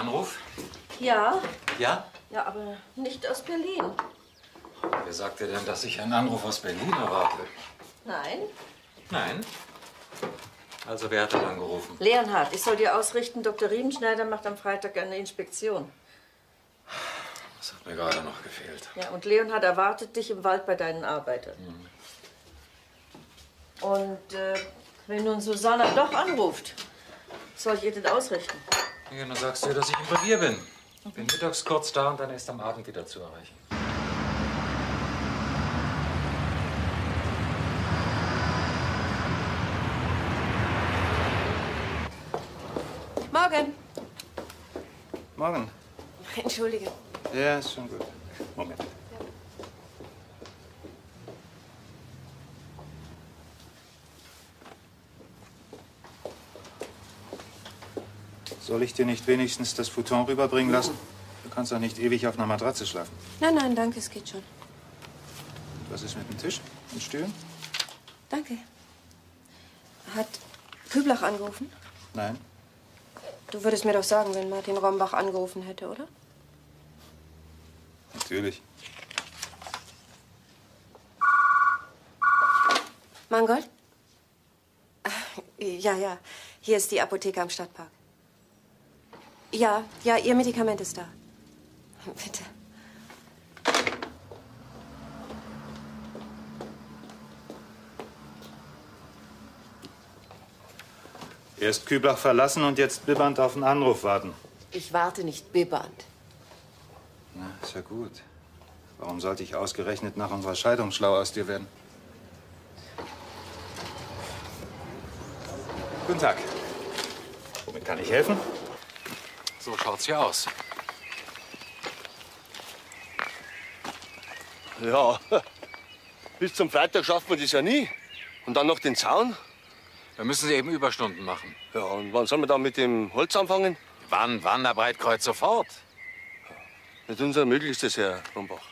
Anruf? Ja, Ja? ja, aber nicht aus Berlin. Wer sagte denn, dass ich einen Anruf aus Berlin erwarte? Nein. Nein. Also wer hat denn angerufen? Leonhard, ich soll dir ausrichten, Dr. Riemenschneider macht am Freitag eine Inspektion. Das hat mir gerade noch gefehlt. Ja, und Leonhard erwartet dich im Wald bei deinen Arbeitern. Und äh, wenn nun Susanna doch anruft, soll ich ihr das ausrichten? Ja, dann sagst du ihr, dass ich im Revier bin. Bin mittags kurz da und dann erst am Abend wieder zu erreichen. Morgen. Morgen. Entschuldige. Ja, ist schon gut. Moment. Soll ich dir nicht wenigstens das Futon rüberbringen lassen? Du kannst doch nicht ewig auf einer Matratze schlafen. Nein, nein, danke, es geht schon. Was ist mit dem Tisch und Stühlen? Danke. Hat Küblach angerufen? Nein. Du würdest mir doch sagen, wenn Martin Rombach angerufen hätte, oder? Natürlich. Mangold? Ah, Ja, ja. Hier ist die Apotheke am Stadtpark. Ja, ja, Ihr Medikament ist da. Bitte. Erst Küblach verlassen und jetzt bibbernd auf einen Anruf warten. Ich warte nicht bibbernd. Na, ist ja gut. Warum sollte ich ausgerechnet nach unserer Scheidung schlau aus dir werden? Guten Tag. Womit kann ich helfen? So schaut's hier aus. Ja, bis zum Freitag schafft man das ja nie. Und dann noch den Zaun. Da müssen Sie eben Überstunden machen. Ja, und wann sollen wir dann mit dem Holz anfangen? Wann, wann, Herr Breitkreuz, sofort. Mit unser Möglichstes, Herr Rombach.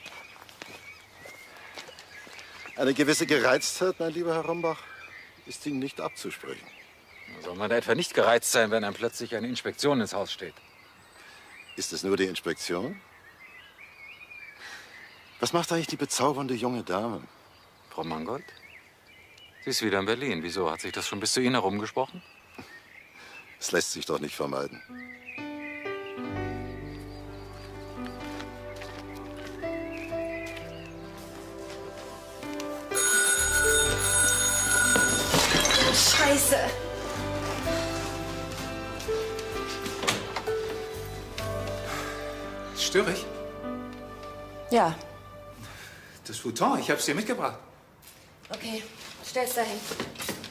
Eine gewisse Gereiztheit, mein lieber Herr Rombach, ist Ihnen nicht abzusprechen. Soll man da etwa nicht gereizt sein, wenn einem plötzlich eine Inspektion ins Haus steht? Ist es nur die Inspektion? Was macht eigentlich die bezaubernde junge Dame? Frau Mangold? Sie ist wieder in Berlin. Wieso? Hat sich das schon bis zu Ihnen herumgesprochen? Es lässt sich doch nicht vermeiden. Scheiße! Störe ich? Ja, Das Futon, ich hab's dir mitgebracht. okay. Stell's dahin.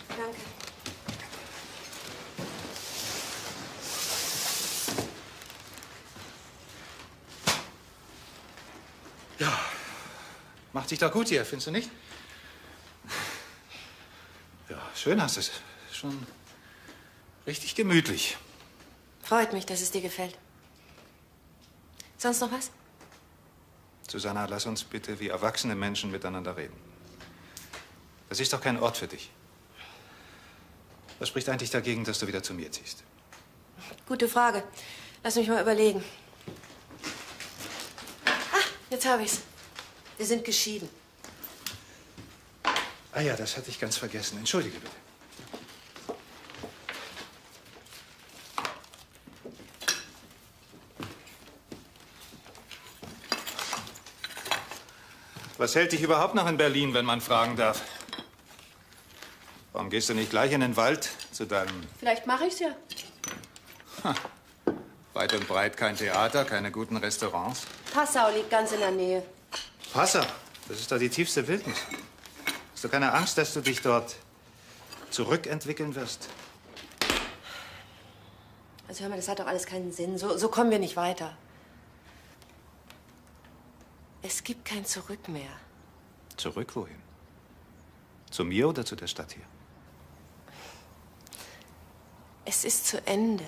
Danke. Macht dich doch gut hier, findest du nicht? Ja, schön hast du es. Schon richtig gemütlich. Freut mich, dass es dir gefällt. Sonst noch was? Susanna, lass uns bitte wie erwachsene Menschen miteinander reden. Das ist doch kein Ort für dich. Was spricht eigentlich dagegen, dass du wieder zu mir ziehst? Gute Frage. Lass mich mal überlegen. Ah, jetzt habe ich's. Wir sind geschieden. Ah ja, das hatte ich ganz vergessen. Entschuldige bitte. Was hält dich überhaupt noch in Berlin, wenn man fragen darf? Warum gehst du nicht gleich in den Wald zu deinem Vielleicht mache ich's ja. weit und breit kein Theater, keine guten Restaurants? Passau liegt ganz in der Nähe. Passau, das ist doch die tiefste Wildnis. Hast du keine Angst, dass du dich dort zurückentwickeln wirst? Also hör mal, das hat doch alles keinen Sinn. So, so kommen wir nicht weiter. Es gibt kein Zurück mehr. Zurück wohin? Zu mir oder zu der Stadt hier? Es ist zu Ende.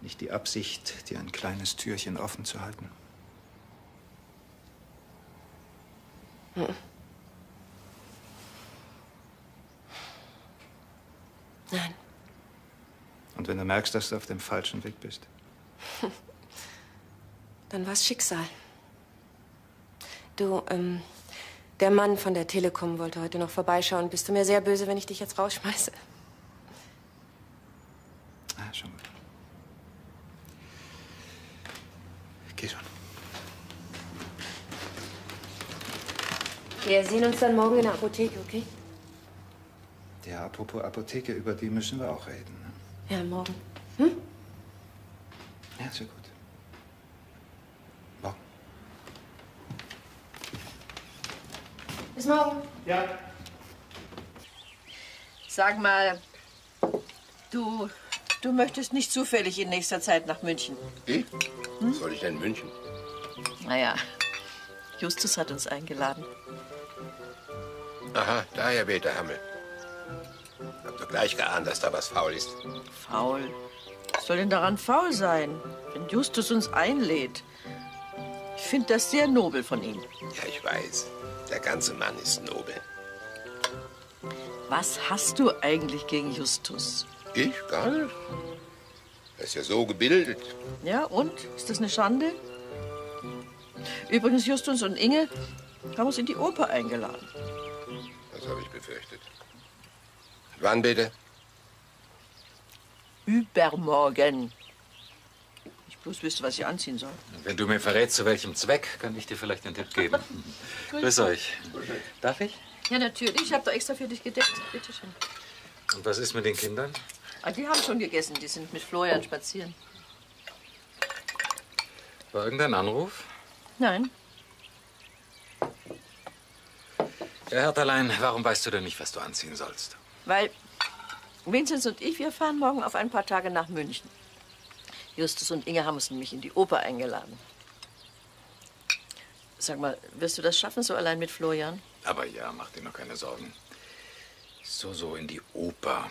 Nicht die Absicht, dir ein kleines Türchen offen zu halten. Hm. Nein. Und wenn du merkst, dass du auf dem falschen Weg bist? Dann war's Schicksal. Du, ähm, der Mann von der Telekom wollte heute noch vorbeischauen. Bist du mir sehr böse, wenn ich dich jetzt rausschmeiße? Ah, schon gut. Geh schon. Wir sehen uns dann morgen in der Apotheke, okay? Ja, apropos Apotheke, über die müssen wir auch reden. Ne? Ja, morgen. Ja, sehr gut. Morgen. Bis morgen. Sag mal, du, du möchtest nicht zufällig in nächster Zeit nach München. Ich? Was soll ich denn in München? Naja, Justus hat uns eingeladen. Aha, daher weht der Hammel. Hab doch gleich geahnt, dass da was faul ist. Faul. Soll denn daran faul sein, wenn Justus uns einlädt? Ich finde das sehr nobel von ihm. Ja, ich weiß. Der ganze Mann ist nobel. Was hast du eigentlich gegen Justus? Ich? Gar nicht. Er ist ja so gebildet. Ja, und? Ist das eine Schande? Übrigens, Justus und Inge haben uns in die Oper eingeladen. Das habe ich befürchtet. Wann bitte? Übermorgen. Ich bloß wüsste, was ich anziehen soll. Wenn du mir verrätst, zu welchem Zweck, kann ich dir vielleicht einen Tipp geben. Grüß euch. Darf ich? Ja, natürlich. Ich habe da extra für dich gedeckt. Bitte schön. Und was ist mit den Kindern? Ah, die haben schon gegessen. Die sind mit Florian spazieren. War irgendein Anruf? Nein. Ja, Herterlein, warum weißt du denn nicht, was du anziehen sollst? Weil Vinzenz und ich, wir fahren morgen auf ein paar Tage nach München. Justus und Inge haben uns nämlich in die Oper eingeladen. Sag mal, wirst du das schaffen, so allein mit Florian? Aber ja, mach dir noch keine Sorgen. So, so in die Oper.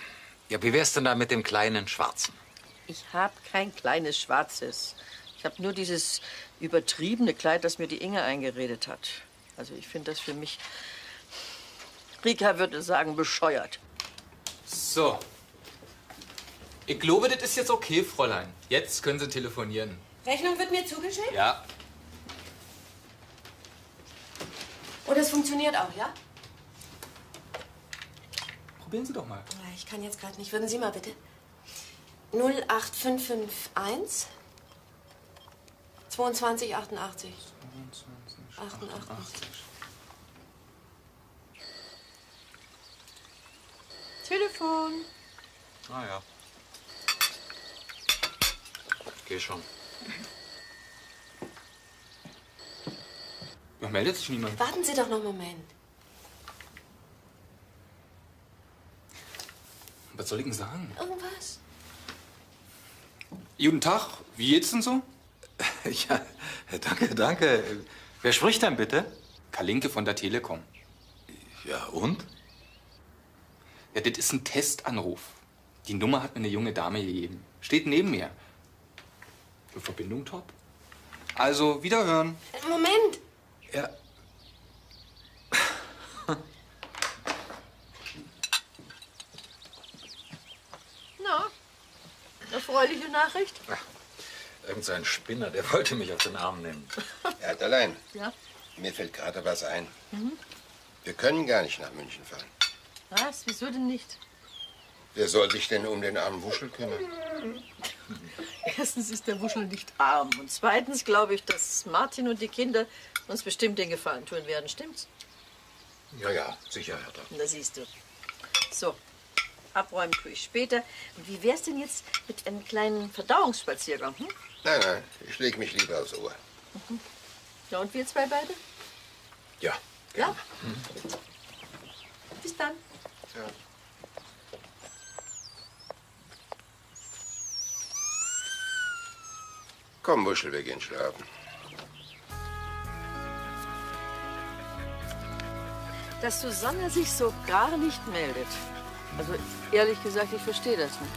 Ja, wie wär's denn da mit dem kleinen Schwarzen? Ich habe kein kleines Schwarzes. Ich habe nur dieses übertriebene Kleid, das mir die Inge eingeredet hat. Also ich finde das für mich, Rika würde sagen, bescheuert. So. Ich glaube, das ist jetzt okay, Fräulein. Jetzt können Sie telefonieren. Rechnung wird mir zugeschickt? Ja. Und es funktioniert auch, ja? Probieren Sie doch mal. Ich kann jetzt gerade nicht. Würden Sie mal bitte? 08551 22 88. 88. Telefon. Ah ja. Geh schon. Ja, meldet sich niemand. Warten Sie doch noch einen Moment. Was soll ich denn sagen? Irgendwas? Guten Tag, wie geht's denn so? Ja, danke, danke. Wer spricht denn bitte? Kalinke von der Telekom. Ja, und? Ja, das ist ein Testanruf. Die Nummer hat mir eine junge Dame gegeben. Steht neben mir. Die Verbindung top. Also, wiederhören. Moment! Ja. Na, erfreuliche Nachricht? Irgend so ein Spinner, der wollte mich auf den Arm nehmen. Er hat allein. Ja. Mir fällt gerade was ein. Wir können gar nicht nach München fahren. Was? Wieso denn nicht? Wer soll sich denn um den armen Wuschel kümmern? Erstens ist der Wuschel nicht arm. Und zweitens glaube ich, dass Martin und die Kinder uns bestimmt den Gefallen tun werden. Stimmt's? Ja, ja, sicher, Hertha. Da siehst du. So, abräumen tue ich später. Und wie wär's denn jetzt mit einem kleinen Verdauungsspaziergang? Hm? Nein, nein, ich leg mich lieber aufs Ohr. Ja, und wir zwei beide? Ja. Ja? Bis dann. Ja. Komm, Wuschel, wir gehen schlafen. Dass Susanne sich so gar nicht meldet. Also ehrlich gesagt, ich verstehe das nicht.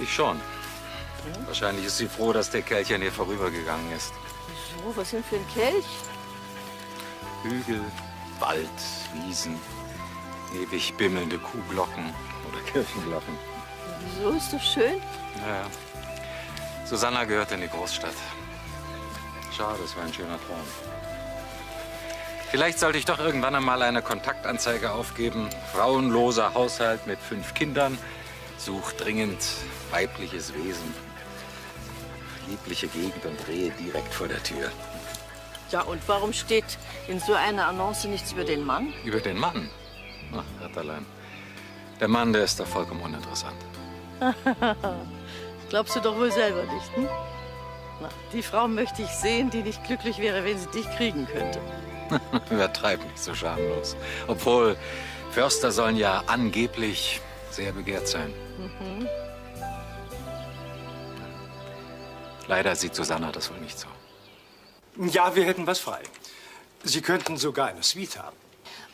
Ich schon. Wahrscheinlich ist sie froh, dass der Kerl an ihr vorübergegangen ist. Wieso? Was denn für ein Kelch? Hügel, Wald, Wiesen. Ewig bimmelnde Kuhglocken oder Kirchenglocken. Wieso ist das schön? Ja, ja. Susanna gehört in die Großstadt. Schade, es war ein schöner Traum. Vielleicht sollte ich doch irgendwann einmal eine Kontaktanzeige aufgeben. Frauenloser Haushalt mit fünf Kindern. Sucht dringend weibliches Wesen. Liebliche Gegend und Rehe direkt vor der Tür. Ja, und warum steht in so einer Annonce nichts über den Mann? Über den Mann? Ach, Herterlein. Der Mann, der ist doch vollkommen uninteressant. Glaubst du doch wohl selber nicht, hm? Na, die Frau möchte ich sehen, die nicht glücklich wäre, wenn sie dich kriegen könnte. Übertreib nicht so schamlos. Obwohl, Förster sollen ja angeblich sehr begehrt sein. Mhm. Leider sieht Susanna das wohl nicht so. Ja, wir hätten was frei. Sie könnten sogar eine Suite haben.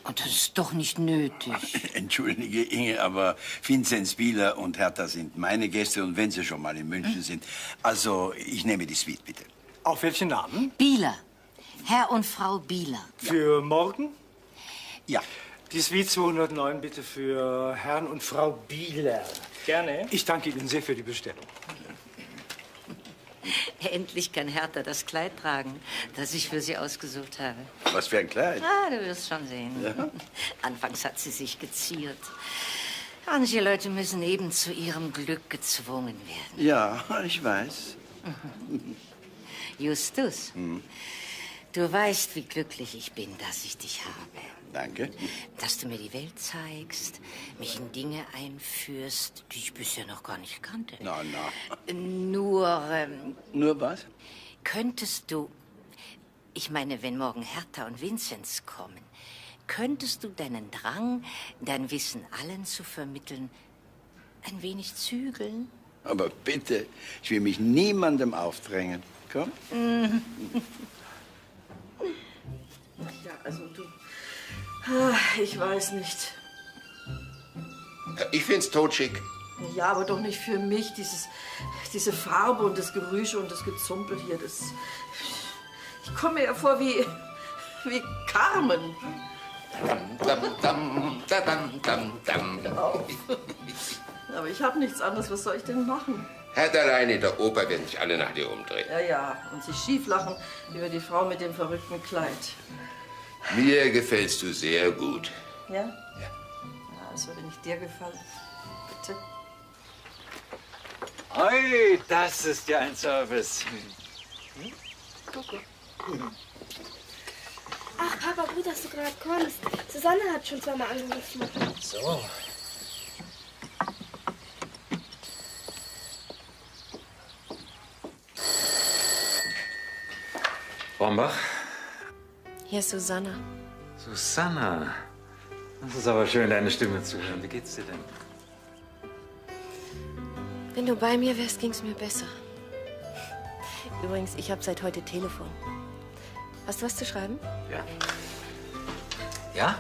Oh, das ist doch nicht nötig. Entschuldige, Inge, aber Vinzenz Bieler und Hertha sind meine Gäste und wenn sie schon mal in München Hm? sind. Also, ich nehme die Suite, bitte. Auf welchen Namen? Bieler. Herr und Frau Bieler. Für morgen? Ja. Die Suite 209 bitte für Herrn und Frau Bieler. Gerne. Ich danke Ihnen sehr für die Bestellung. Endlich kann Hertha das Kleid tragen, das ich für sie ausgesucht habe. Was für ein Kleid. Ah, du wirst schon sehen. Ja. Anfangs hat sie sich geziert. Manche Leute müssen eben zu ihrem Glück gezwungen werden. Ja, ich weiß. Justus, Hm, du weißt, wie glücklich ich bin, dass ich dich habe. danke. Dass du mir die Welt zeigst, mich in Dinge einführst, die ich bisher noch gar nicht kannte. Na, na. Nur, ähm, Nur was? könntest du, ich meine, wenn morgen Hertha und Vinzenz kommen, könntest du deinen Drang, dein Wissen allen zu vermitteln, ein wenig zügeln? Aber bitte, ich will mich niemandem aufdrängen. Komm. Ja, also du. Ah, Ich weiß nicht. Ich find's totschick. Ja, aber doch nicht für mich. Dieses, diese Farbe und das Gerüsche und das Gezumpel hier, das. Ich komme mir ja vor wie. wie Carmen. Dam. Aber ich habe nichts anderes. Was soll ich denn machen? Herr allein in der Oper werden sich alle nach dir umdrehen. Ja, ja. Und sich schief lachen über die Frau mit dem verrückten Kleid. Mir gefällst du sehr gut. Ja? Ja. Also, wenn ich dir gefalle. Bitte. Oi, das ist ja ein Service. Ach, Papa, gut, dass du gerade kommst. Susanne hat schon zweimal angerufen. So. Rombach? Hier ist Susanna. Susanna. Das ist aber schön, deine Stimme zu hören. Wie geht's dir denn? Wenn du bei mir wärst, ging's mir besser. Übrigens, ich habe seit heute Telefon. Hast du was zu schreiben? Ja. Ja?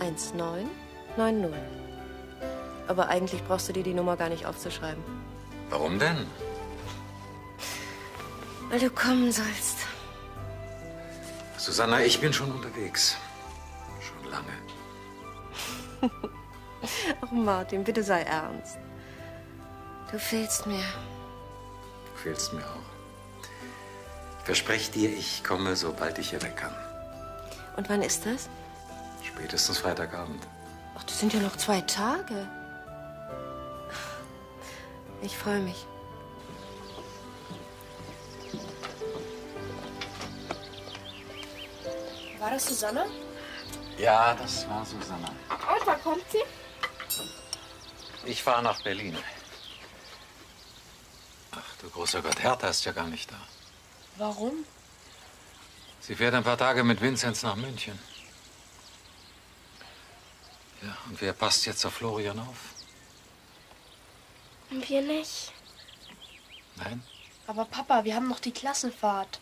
1990. Aber eigentlich brauchst du dir die Nummer gar nicht aufzuschreiben. Warum denn? Weil du kommen sollst. Susanna, ich bin schon unterwegs. Schon lange. Ach, Martin, bitte sei ernst. Du fehlst mir. Du fehlst mir auch. Ich verspreche dir, ich komme, sobald ich hier weg kann. Und wann ist das? Spätestens Freitagabend. Ach, das sind ja noch zwei Tage. Ich freue mich. War das Susanne? Ja, das war Susanna. Und wann kommt sie? Ich fahre nach Berlin. Ach du großer Gott, Hertha ist ja gar nicht da. Warum? Sie fährt ein paar Tage mit Vinzenz nach München. Ja, und wer passt jetzt auf Florian auf? Wir nicht. Nein, Aber Papa, wir haben noch die Klassenfahrt.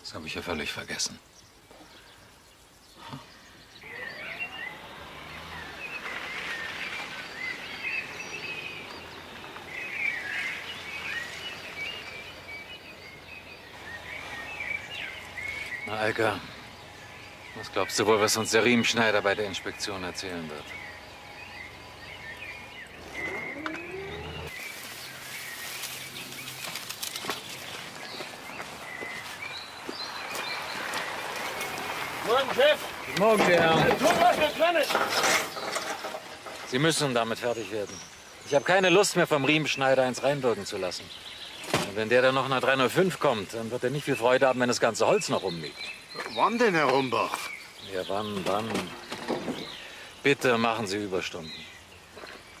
das habe ich ja völlig vergessen. Na, Alka, was glaubst du wohl, was uns der Riemenschneider bei der Inspektion erzählen wird? Morgen, Morgen, was wir können. Sie müssen damit fertig werden. Ich habe keine Lust mehr, vom Riemenschneider eins reinwirken zu lassen. Und wenn der dann noch nach 305 kommt, dann wird er nicht viel Freude haben, wenn das ganze Holz noch rumliegt. Wann denn, Herr Rumbach? Ja, wann, wann? Bitte machen Sie Überstunden.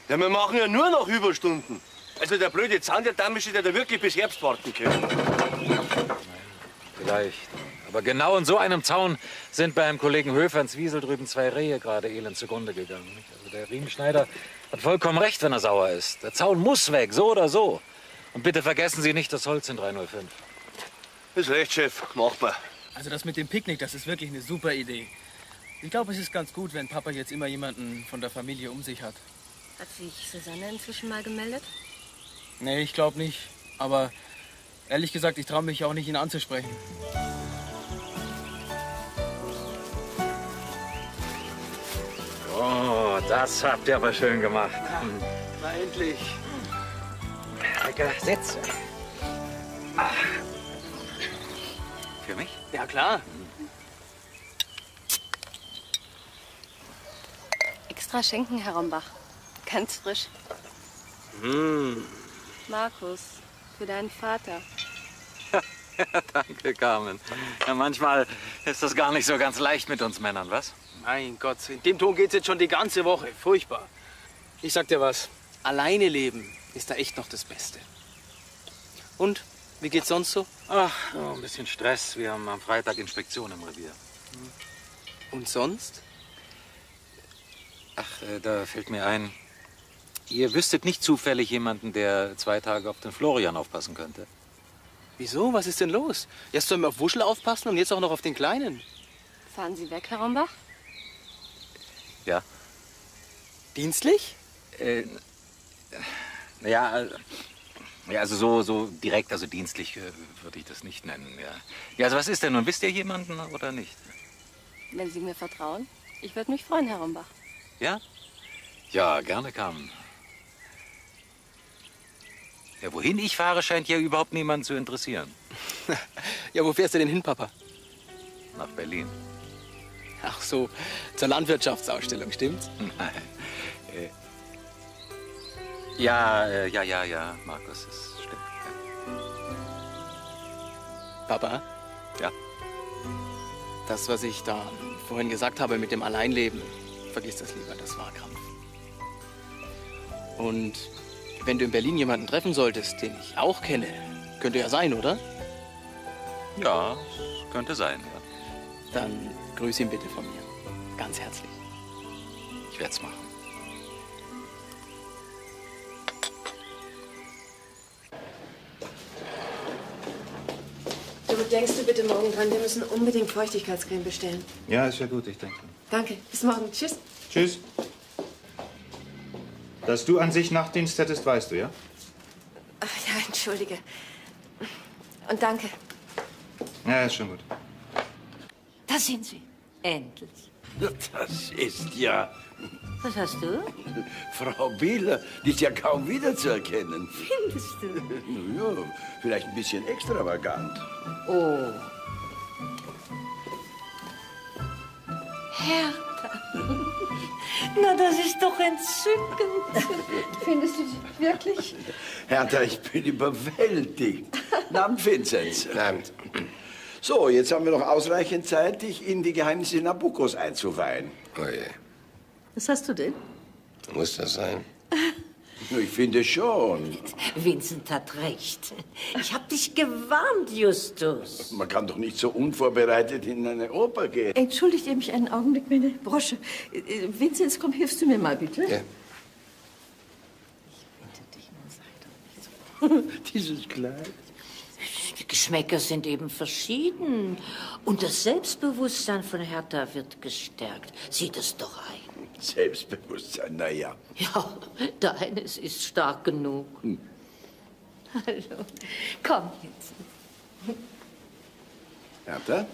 Ja, wir machen ja nur noch Überstunden. Also der blöde Zahn, der Dame ja da wirklich bis Herbst warten können. Vielleicht. Aber genau in so einem Zaun sind beim Kollegen Höfer in Zwiesel drüben zwei Rehe gerade elend zugrunde gegangen. Also der Riemenschneider hat vollkommen recht, wenn er sauer ist. Der Zaun muss weg, so oder so. Und bitte vergessen Sie nicht das Holz in 305. Ist recht, Chef. Machbar. Also das mit dem Picknick, das ist wirklich eine super Idee. Ich glaube, es ist ganz gut, wenn Papa jetzt immer jemanden von der Familie um sich hat. Hat sich Susanne inzwischen mal gemeldet? Nee, ich glaube nicht. Aber ehrlich gesagt, ich traue mich auch nicht, ihn anzusprechen. Oh, das habt ihr aber schön gemacht. Na endlich. Lecker, setz. Ah. Für mich? Ja, klar. Extra Schenken, Herr Rombach. Ganz frisch. Hm. Markus, für deinen Vater. Danke, Carmen. Ja, manchmal ist das gar nicht so ganz leicht mit uns Männern, was? Mein Gott, in dem Ton geht's jetzt schon die ganze Woche. Furchtbar. Ich sag dir was. Alleine leben ist da echt noch das Beste. Und? Wie geht's sonst so? Ach, oh, ein bisschen Stress. Wir haben am Freitag Inspektion im Revier. Und sonst? Ach, äh, da fällt mir ein. Ihr wüsstet nicht zufällig jemanden, der zwei Tage auf den Florian aufpassen könnte? Wieso? Was ist denn los? Erst sollen wir auf Wuschel aufpassen und jetzt auch noch auf den Kleinen. Fahren Sie weg, Herr Rombach? Ja. Dienstlich? Äh, naja, äh, ja, also so, so direkt, also dienstlich äh, würde ich das nicht nennen, ja. Ja, also was ist denn nun? Wisst ihr jemanden oder nicht? Wenn Sie mir vertrauen. Ich würde mich freuen, Herr Rombach. Ja? Ja, gerne Carmen. Ja, wohin ich fahre, scheint hier überhaupt niemanden zu interessieren. Ja, wo fährst du denn hin, Papa? Nach Berlin. Ach so, zur Landwirtschaftsausstellung, stimmt's? Nein. Ja, äh, ja, ja, ja, Markus, es stimmt. Papa? Ja. Das, was ich da vorhin gesagt habe mit dem Alleinleben, vergiss das lieber, das war Krampf. Und wenn du in Berlin jemanden treffen solltest, den ich auch kenne, könnte ja sein, oder? Ja, könnte sein, ja. Dann grüß ihn bitte von mir. Ganz herzlich. Ich werde es machen. Du denkst du bitte morgen dran, wir müssen unbedingt Feuchtigkeitscreme bestellen. Ja, ist ja gut, ich denke. Danke, bis morgen. Tschüss. Tschüss. Dass du an sich Nachtdienst hättest, weißt du, ja? Ach ja, entschuldige. Und danke. Ja, ist schon gut. Da sind Sie. Endlich. Das ist ja Was hast du? Frau Bieler. Die ist ja kaum wiederzuerkennen. Findest du? Ja, vielleicht ein bisschen extravagant. Oh. Hertha. Na, das ist doch entzückend. Findest du wirklich? Hertha, ich bin überwältigt. Namen Vinzenz. Abend. So, jetzt haben wir noch ausreichend Zeit, dich in die Geheimnisse Nabuccos einzuweihen. Oh je. Was hast du denn? Muss das sein? Ich finde schon. Vincent hat recht. Ich hab dich gewarnt, Justus. Man kann doch nicht so unvorbereitet in eine Oper gehen. Entschuldigt ihr mich einen Augenblick, meine Brosche. Vinzenz, komm, hilfst du mir mal bitte? Ja. Dieses Kleid. Die Geschmäcker sind eben verschieden. Und das Selbstbewusstsein von Hertha wird gestärkt. Sieh das doch ein. Selbstbewusstsein, naja. Ja, deines ist stark genug. Hm. Hallo. Komm jetzt. Hertha,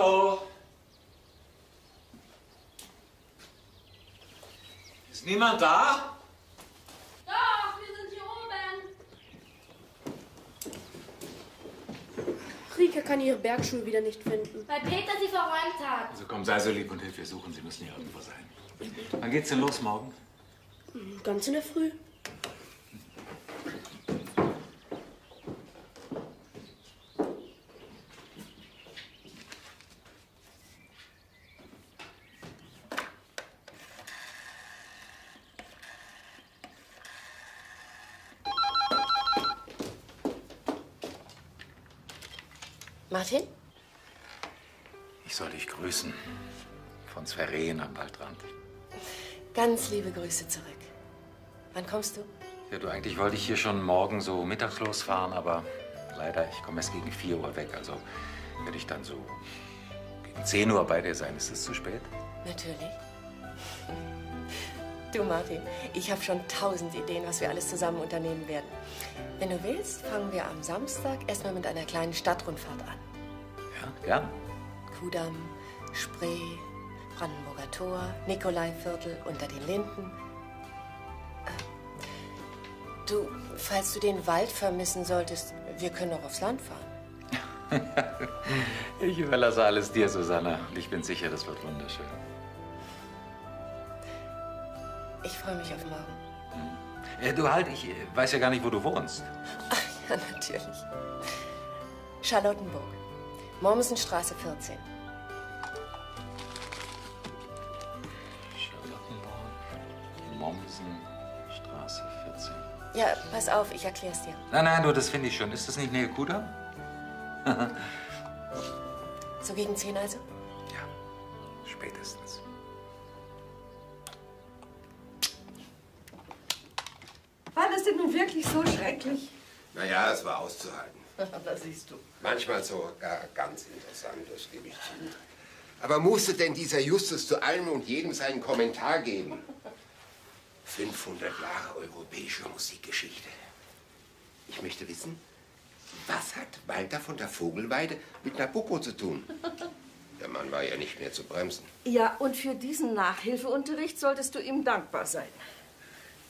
Hallo? Ist niemand da? Doch, wir sind hier oben. Rika kann ihre Bergschuhe wieder nicht finden. Weil Peter sie verräumt hat. Also komm, sei so lieb und hilf ihr suchen. Sie müssen hier irgendwo sein. Wann geht's denn los morgen? Ganz in der Früh. Martin? Ich soll dich grüßen. Von Svereen am Waldrand. Ganz liebe Grüße zurück. Wann kommst du? Ja, du, eigentlich wollte ich hier schon morgen so mittags losfahren, aber leider, ich komme erst gegen 4 Uhr weg. Also werde ich dann so gegen 10 Uhr bei dir sein. Ist es zu spät? Natürlich. Du, Martin, ich habe schon tausend Ideen, was wir alles zusammen unternehmen werden. Wenn du willst, fangen wir am Samstag erstmal mit einer kleinen Stadtrundfahrt an. Ja, gern. Kudamm, Spree, Brandenburger Tor, Nikolaiviertel, unter den Linden. Äh, Du, falls du den Wald vermissen solltest, wir können auch aufs Land fahren. Ich überlasse alles dir, Susanna. Und ich bin sicher, das wird wunderschön. Ich freue mich auf morgen. Ja, du halt, ich äh, weiß ja gar nicht, wo du wohnst. Ja, natürlich. Charlottenburg, Mommsenstraße 14. Ja, pass auf, ich erklär's dir. Nein, nein, du, das finde ich schon. Ist das nicht Nähe Kudamm? So gegen 10 also? Spätestens. War das denn nun wirklich so schrecklich? Naja, es war auszuhalten. da siehst du. Manchmal sogar ganz interessant, das gebe ich zu. Aber musste denn dieser Justus zu allem und jedem seinen Kommentar geben? 500 Jahre europäische Musikgeschichte. Ich möchte wissen, was hat Walter von der Vogelweide mit Nabucco zu tun? Der Mann war ja nicht mehr zu bremsen. Ja, und für diesen Nachhilfeunterricht solltest du ihm dankbar sein.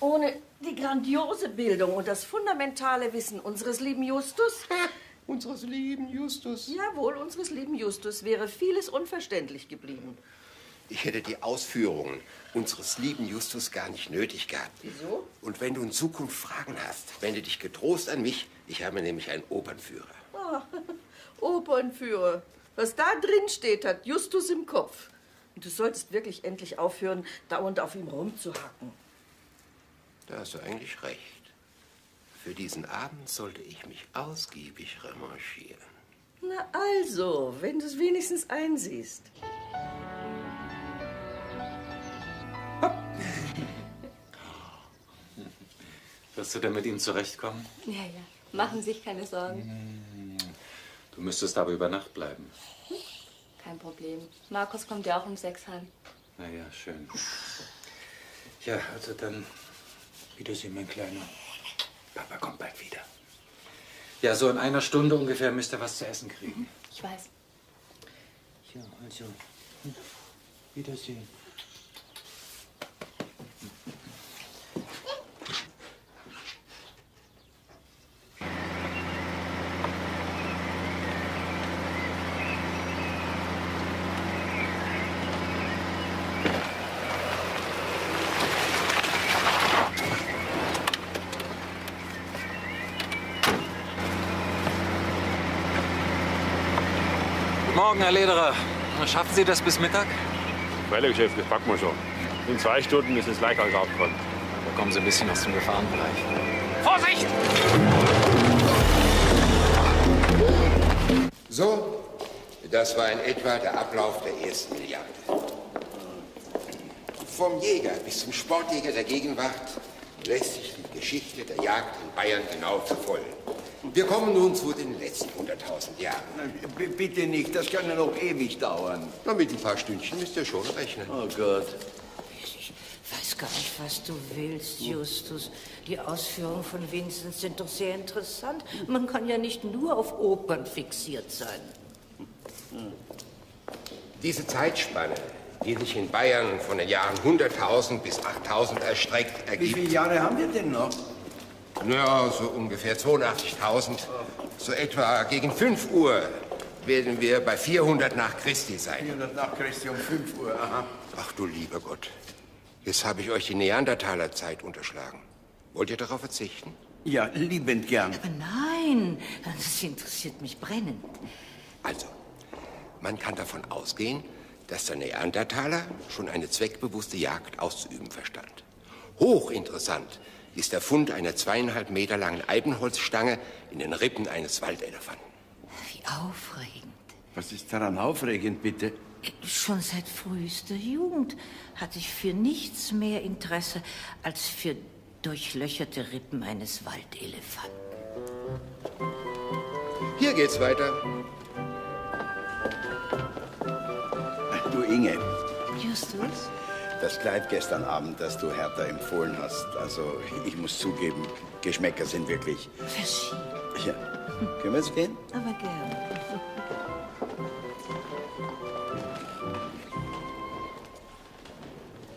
Ohne die grandiose Bildung und das fundamentale Wissen unseres lieben Justus. unseres lieben Justus? Jawohl, unseres lieben Justus wäre vieles unverständlich geblieben. Ich hätte die Ausführungen unseres lieben Justus gar nicht nötig gehabt. Wieso? Und wenn du in Zukunft Fragen hast, wende dich getrost an mich. Ich habe nämlich einen Opernführer. Ah, Opernführer. Was da drin steht, hat Justus im Kopf. Und du solltest wirklich endlich aufhören, dauernd auf ihm rumzuhacken. Da hast du eigentlich recht. Für diesen Abend sollte ich mich ausgiebig revanchieren. Na also, wenn du es wenigstens einsiehst. Wirst du denn mit ihm zurechtkommen? Ja, ja. Machen Sie sich keine Sorgen. Du müsstest aber über Nacht bleiben. Kein Problem. Markus kommt ja auch um sechs heim. Na ja, schön. Ja, also dann Wiedersehen, mein Kleiner. Papa kommt bald wieder. Ja, so in einer Stunde ungefähr müsst ihr was zu essen kriegen. Ich weiß. Ja, also. Wiedersehen. Morgen, Herr Lederer. Schaffen Sie das bis Mittag? Freilich, Chef, das packen wir schon. In zwei Stunden ist es leicht angekommen. Da kommen Sie ein bisschen aus dem Gefahrenbereich. Vorsicht! So, das war in etwa der Ablauf der ersten Milliarde. Vom Jäger bis zum Sportjäger der Gegenwart lässt sich die Geschichte der Jagd in Bayern genau verfolgen. Wir kommen nun zu den letzten 100.000 Jahren. B bitte nicht, das kann ja noch ewig dauern. Na, mit ein paar Stündchen müsst ihr schon rechnen. Oh Gott. Ich weiß gar nicht, was du willst, Justus. Die Ausführungen von Vincent sind doch sehr interessant. Man kann ja nicht nur auf Opern fixiert sein. Diese Zeitspanne, die sich in Bayern von den Jahren 100.000 bis 8.000 erstreckt, ergibt... Wie viele Jahre haben wir denn noch? Ja, so ungefähr 82.000. So etwa gegen 5 Uhr werden wir bei 400 nach Christi sein. 400 nach Christi um 5 Uhr, aha. Ach du lieber Gott. Jetzt habe ich euch die Neandertaler-Zeit unterschlagen. Wollt ihr darauf verzichten? Ja, liebend gern. Aber nein, das interessiert mich brennend. Also, man kann davon ausgehen, dass der Neandertaler schon eine zweckbewusste Jagd auszuüben verstand. Hochinteressant ist der Fund einer zweieinhalb Meter langen Eibenholzstange in den Rippen eines Waldelefanten. Wie aufregend. Was ist daran aufregend, bitte? Schon seit frühester Jugend hatte ich für nichts mehr Interesse als für durchlöcherte Rippen eines Waldelefanten. Hier geht's weiter. Du Inge, Justus? Das Kleid gestern Abend, das du Hertha empfohlen hast, also ich muss zugeben, Geschmäcker sind wirklich... Verschieden. Ja. Können wir jetzt gehen? Aber gern.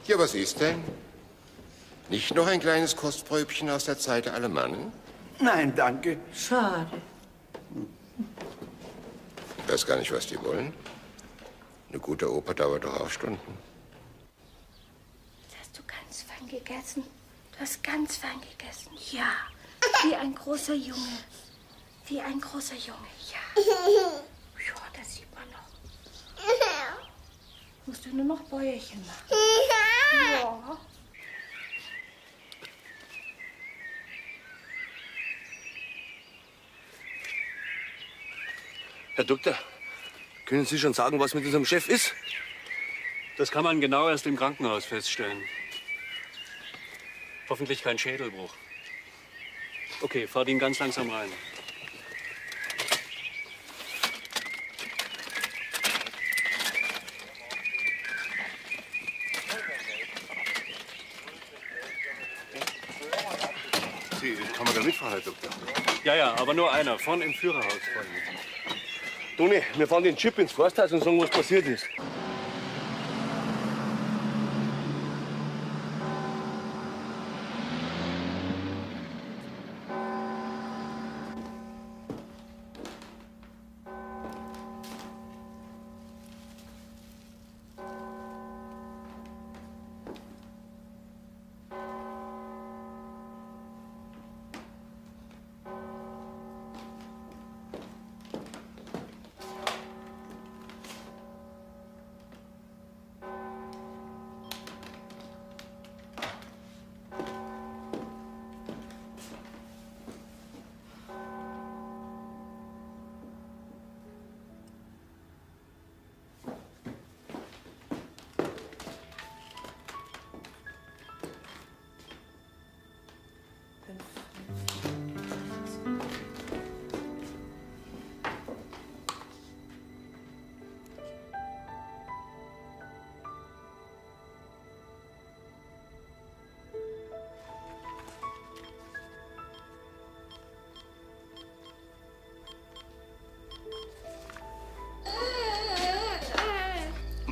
Ja, was ist denn? Nicht noch ein kleines Kostpröbchen aus der Zeit der Alemannen? Nein, danke. Schade. Ich weiß gar nicht, was die wollen. Eine gute Oper dauert doch auch Stunden. Hast du ganz fein gegessen? Du hast ganz fein gegessen. Ja. Wie ein großer Junge. Wie ein großer Junge, ja. Ja, das sieht man noch. Musst du nur noch Bäuerchen machen. Ja. Herr Doktor, können Sie schon sagen, was mit unserem Chef ist? Das kann man genau erst im Krankenhaus feststellen. Hoffentlich kein Schädelbruch. Okay, fahrt ihn ganz langsam rein. Sie, kann man da mitfahren, Herr Doktor? Ja, ja, aber nur einer. Vorn im Führerhaus. vorne. Toni, wir fahren den Chip ins Forsthaus und sagen, was passiert ist.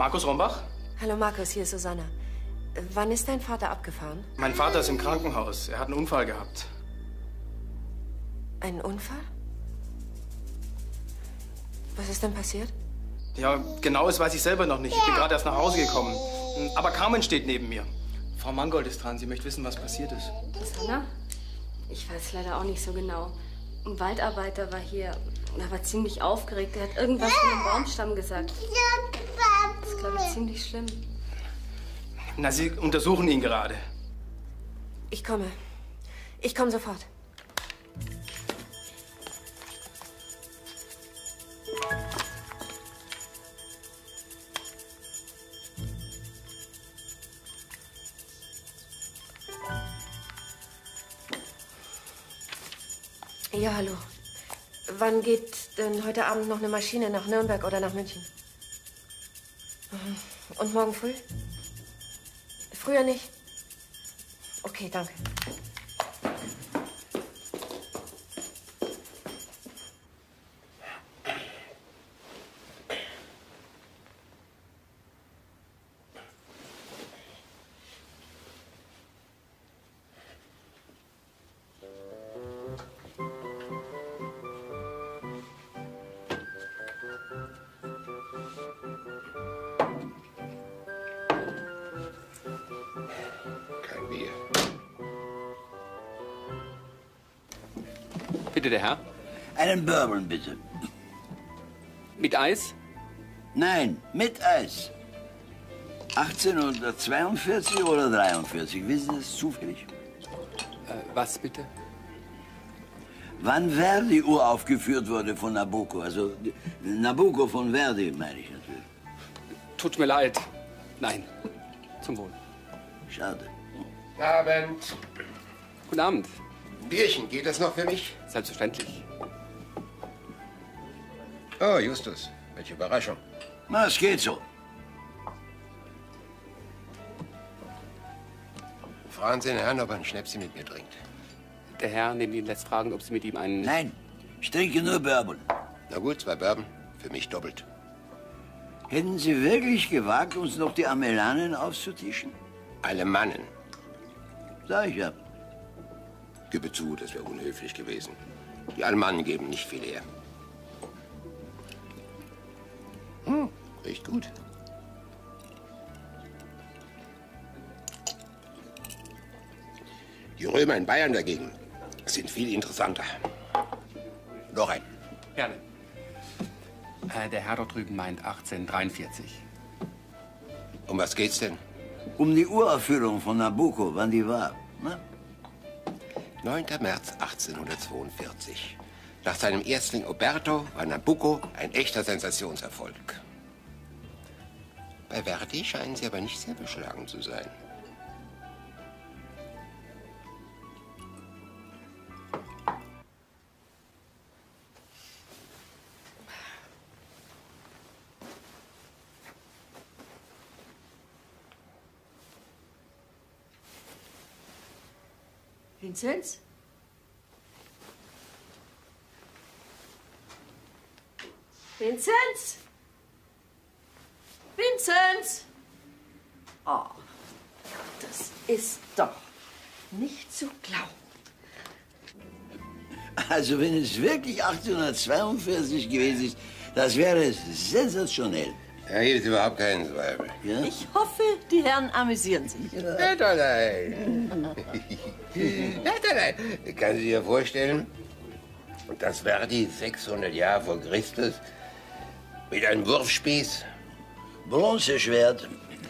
Markus Rombach? Hallo Markus, hier ist Susanna. Wann ist dein Vater abgefahren? Mein Vater ist im Krankenhaus. Er hat einen Unfall gehabt. Ein Unfall? Was ist denn passiert? Ja, genaues weiß ich selber noch nicht. Ich bin gerade erst nach Hause gekommen. Aber Carmen steht neben mir. Frau Mangold ist dran. Sie möchte wissen, was passiert ist. Susanna? Ich weiß leider auch nicht so genau. Ein Waldarbeiter war hier und er war ziemlich aufgeregt. Er hat irgendwas von einem Baumstamm gesagt. Das ist, glaube ich, ziemlich schlimm. Na, Sie untersuchen ihn gerade. Ich komme. Ich komme sofort. Ja, hallo. Wann geht denn heute Abend noch eine Maschine nach Nürnberg oder nach München? Und morgen früh? Früher nicht? Okay, danke. Der Herr. Einen Bourbon, bitte. Mit Eis? Nein, mit Eis. 1842 oder 43, wissen Sie es zufällig? Äh, was bitte? Wann Verdi uraufgeführt wurde von Nabucco. Also Nabucco von Verdi, meine ich natürlich. Tut mir leid. Nein. Zum Wohl. Schade. Abend. Guten Abend. Bierchen, geht das noch für mich? Selbstverständlich. Oh, Justus, welche Überraschung. Na, es geht so. Fragen Sie den Herrn, ob er einen Schnäpsi mit mir trinkt. Der Herr neben Ihnen lässt fragen, ob Sie mit ihm einen... Nein, ich trinke nur Bourbon. Na gut, zwei Bourbon. Für mich doppelt. Hätten Sie wirklich gewagt, uns noch die Amelanen aufzutischen? Alle Mannen. Sag ich ja. Gebe zu, das wäre unhöflich gewesen. Die Almannen geben nicht viel her. Hm, riecht gut. Die Römer in Bayern dagegen sind viel interessanter. Noch ein. Gerne. Äh, der Herr dort drüben meint 1843. Um was geht's denn? Um die Uraufführung von Nabucco, wann die war. Ne? 9. März 1842. Nach seinem Erstling Oberto war Nabucco ein echter Sensationserfolg. Bei Verdi scheinen Sie aber nicht sehr beschlagen zu sein. Vinzenz? Vinzenz? Vinzenz? Oh, das ist doch nicht zu glauben. Also wenn es wirklich 1842 gewesen ist, das wäre sensationell. Da gibt es überhaupt keinen Zweifel. Ja? Ich hoffe, die Herren amüsieren sich. Netterlein. Netterlein. Kann Sie sich vorstellen, dass Verdi 600 Jahre vor Christus mit einem Wurfspieß, Bronzeschwert.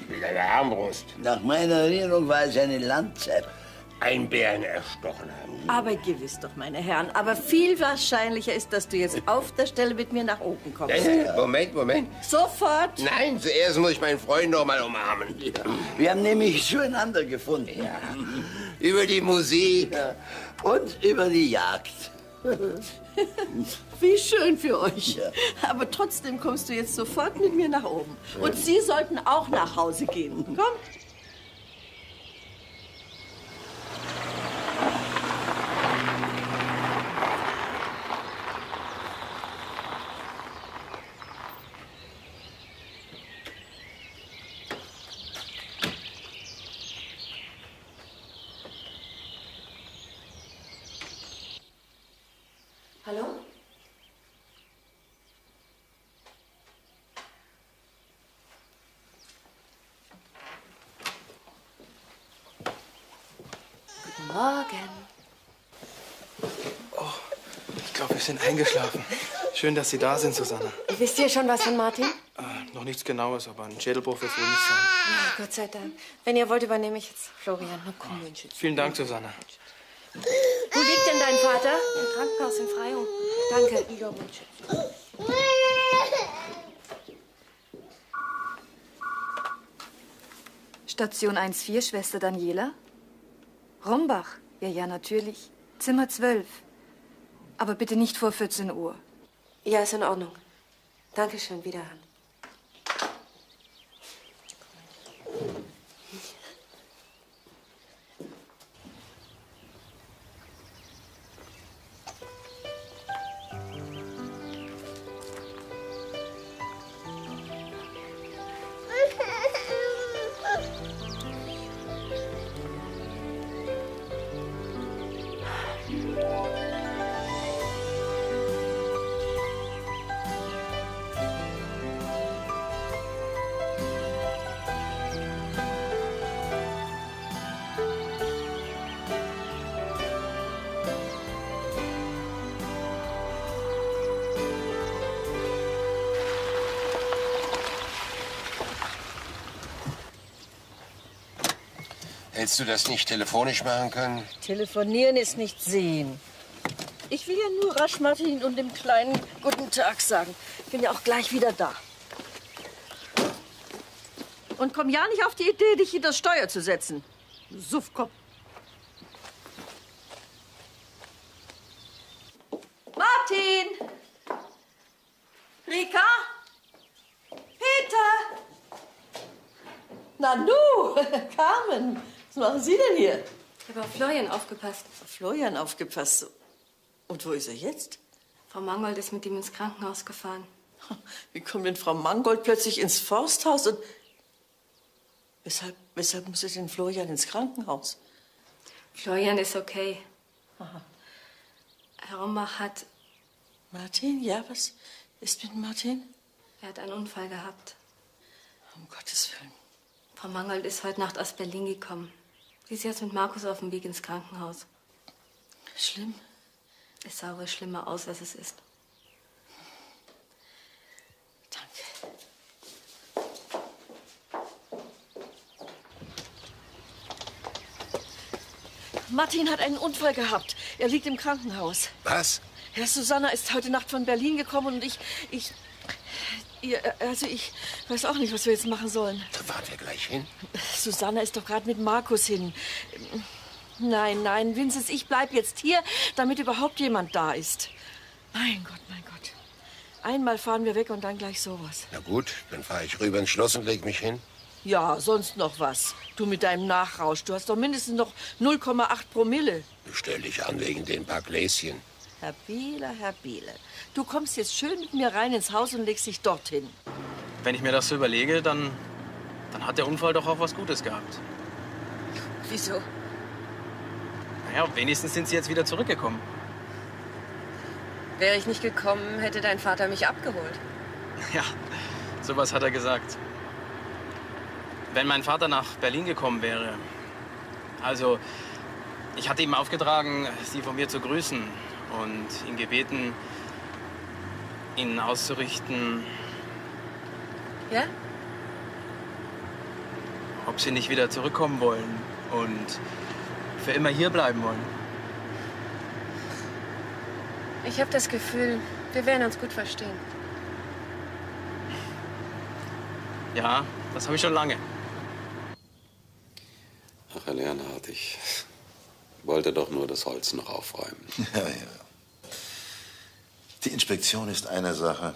mit einer Armbrust, Nach meiner Erinnerung war es eine Lanze. einen Bären erstochen haben. Aber gewiss doch, meine Herren. Aber viel wahrscheinlicher ist, dass du jetzt auf der Stelle mit mir nach oben kommst. Ja, Moment, Moment. Sofort. Nein, zuerst muss ich meinen Freund noch mal umarmen. Wir haben nämlich zueinander gefunden. Über die Musik. Und über die Jagd. Wie schön für euch. Aber trotzdem kommst du jetzt sofort mit mir nach oben. Und Sie sollten auch nach Hause gehen. Komm. Hallo? Guten Morgen. Ich glaube, wir sind eingeschlafen. Schön, dass Sie da sind, Susanne. Wisst ihr schon was von Martin? Äh, noch nichts Genaues, aber ein Schädelbruch wird wohl nicht sein. Ja, Gott sei Dank. Wenn ihr wollt, übernehme ich jetzt Florian. Na komm, Mensch. Vielen Dank, Susanne. Wo liegt denn dein Vater? Im Krankenhaus in Freyung. Danke, Igor Mensch. Station 1-4, Schwester Daniela? Rombach? Ja, ja, natürlich. Zimmer 12. Aber bitte nicht vor 14 Uhr. Ja, ist in Ordnung. Dankeschön, wiederhören. Hättest du das nicht telefonisch machen können? Telefonieren ist nicht sehen. Ich will ja nur rasch Martin und dem Kleinen guten Tag sagen. Ich bin ja auch gleich wieder da. Und komm ja nicht auf die Idee, dich hinter das Steuer zu setzen. Suffkopf. Martin! Rika? Peter! Na nu, Carmen, was machen Sie denn hier? Ich habe auf Florian aufgepasst. Auf Florian aufgepasst. Und wo ist er jetzt? Frau Mangold ist mit ihm ins Krankenhaus gefahren. Wie kommt denn Frau Mangold plötzlich ins Forsthaus und... Weshalb, weshalb muss denn Florian ins Krankenhaus? Florian ist okay. Herr Rombach hat... Martin, ja, was ist mit Martin? Er hat einen Unfall gehabt. Um Gottes Willen. Frau Mangold ist heute Nacht aus Berlin gekommen. Sie ist jetzt mit Markus auf dem Weg ins Krankenhaus. Schlimm? Es sah wohl schlimmer aus, als es ist. Martin hat einen Unfall gehabt. Er liegt im Krankenhaus. Was? Herr Susanna ist heute Nacht von Berlin gekommen und ich, ich, ihr, also ich weiß auch nicht, was wir jetzt machen sollen. Da fahren wir gleich hin. Susanna ist doch gerade mit Markus hin. Nein, nein, Vinzenz, ich bleib jetzt hier, damit überhaupt jemand da ist. Mein Gott, mein Gott. Einmal fahren wir weg und dann gleich sowas. Na gut, dann fahre ich rüber ins Schloss und leg mich hin. Ja, sonst noch was. Du mit deinem Nachrausch. Du hast doch mindestens noch 0,8 Promille. Stell dich an wegen den paar Gläschen. Herr Biele, Herr Biele. Du kommst jetzt schön mit mir rein ins Haus und legst dich dorthin. Wenn ich mir das so überlege, dann, dann hat der Unfall doch auch was Gutes gehabt. Wieso? Naja, wenigstens sind Sie jetzt wieder zurückgekommen. Wäre ich nicht gekommen, hätte dein Vater mich abgeholt. Ja, sowas hat er gesagt. Wenn mein Vater nach Berlin gekommen wäre. Also, ich hatte ihm aufgetragen, Sie von mir zu grüßen und ihn gebeten, Ihnen auszurichten, Ja? ob Sie nicht wieder zurückkommen wollen und für immer hier bleiben wollen. Ich habe das Gefühl, wir werden uns gut verstehen. Ja, das habe ich schon lange. Ach, Herr Leonhard, ich wollte doch nur das Holz noch aufräumen. Ja, ja. Die Inspektion ist eine Sache,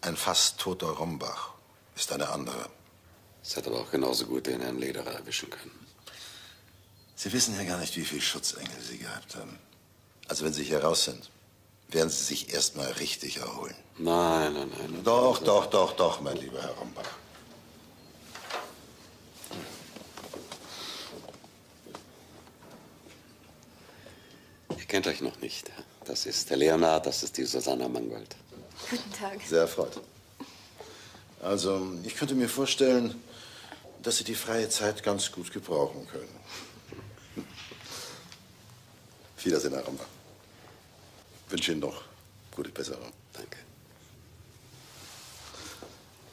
ein fast toter Rombach ist eine andere. Es hätte aber auch genauso gut den Herrn Lederer erwischen können. Sie wissen ja gar nicht, wie viel Schutzengel Sie gehabt haben. Also wenn Sie hier raus sind, werden Sie sich erst mal richtig erholen. Nein, nein, nein. Doch, doch, doch, doch, mein lieber Herr Rombach. Ihr kennt euch noch nicht. Das ist der Leonhard, das ist die Susanna Mangold. Guten Tag. Sehr erfreut. Also, ich könnte mir vorstellen, dass Sie die freie Zeit ganz gut gebrauchen können. Wiedersehen, Herr Rombach. Wünsche Ihnen noch gute Besserung. Danke.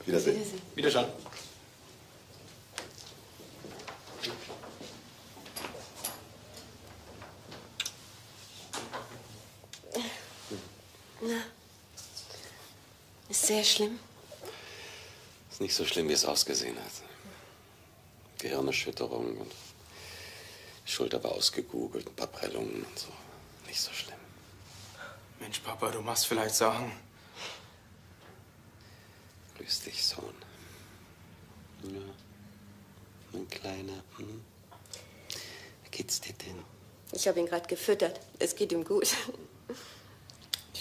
Wiedersehen. Wiederschauen. Na, ist sehr schlimm. Ist nicht so schlimm, wie es ausgesehen hat. Gehirnerschütterung und die Schulter war ausgekugelt, ein paar Prellungen und so. Nicht so schlimm. Mensch, Papa, du machst vielleicht Sachen. Grüß dich, Sohn. Ja. Mein Kleiner. Hm? Wie geht's dir denn? Ich habe ihn gerade gefüttert. Es geht ihm gut.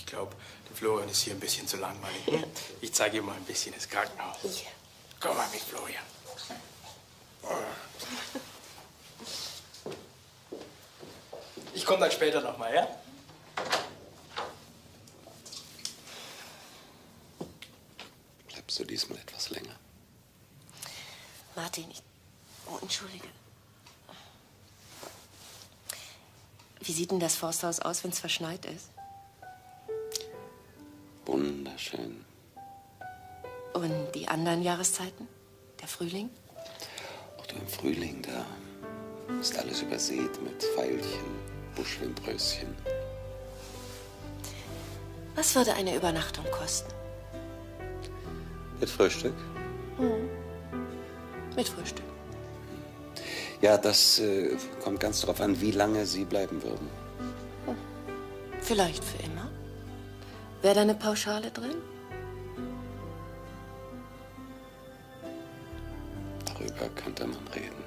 Ich glaube, der Florian ist hier ein bisschen zu langweilig. Hm? Ich zeige ihm mal ein bisschen das Krankenhaus. Komm mal mit, Florian. Ich komme dann später noch mal, ja? Bleibst du diesmal etwas länger? Martin, ich. Oh, entschuldige. Wie sieht denn das Forsthaus aus, wenn es verschneit ist? Wunderschön. Und die anderen Jahreszeiten? Der Frühling? Auch du im Frühling, da Ist alles übersät mit Veilchen, Buschwindröschen. Was würde eine Übernachtung kosten? Mit Frühstück? Hm. Mit Frühstück. Ja, das äh, kommt ganz darauf an, wie lange Sie bleiben würden. Vielleicht für immer. Wäre da eine Pauschale drin? Darüber könnte man reden.